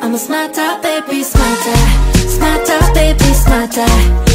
I'm a smarter, baby, smarter. Smarter, baby, smarter.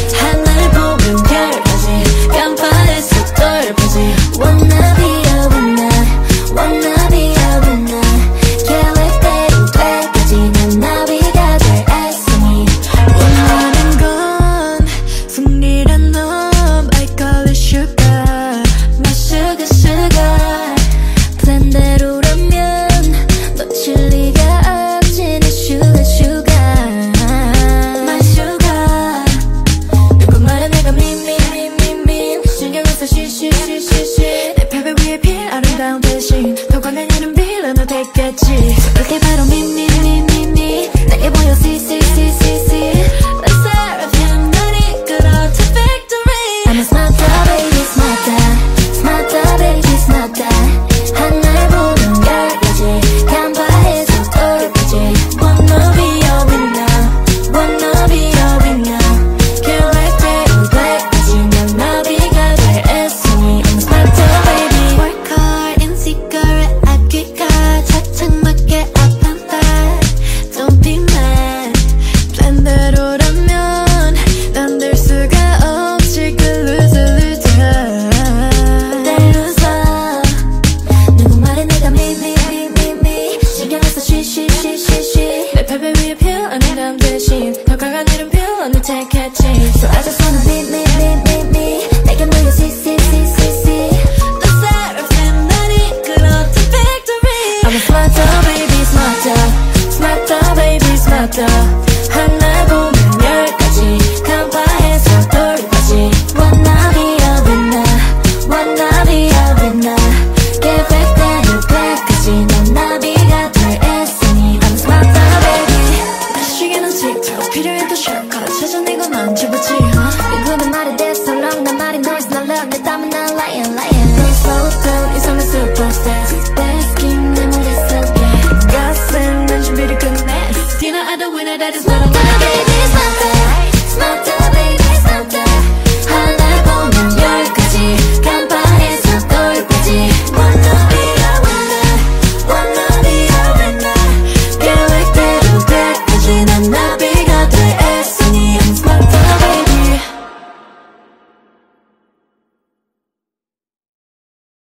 So I just wanna be me me me me 내게 너의 see see see see see. 너 사람쌤 날 이끌어 to victory. I'm a smarter baby smarter. Smarter baby smarter. that is not a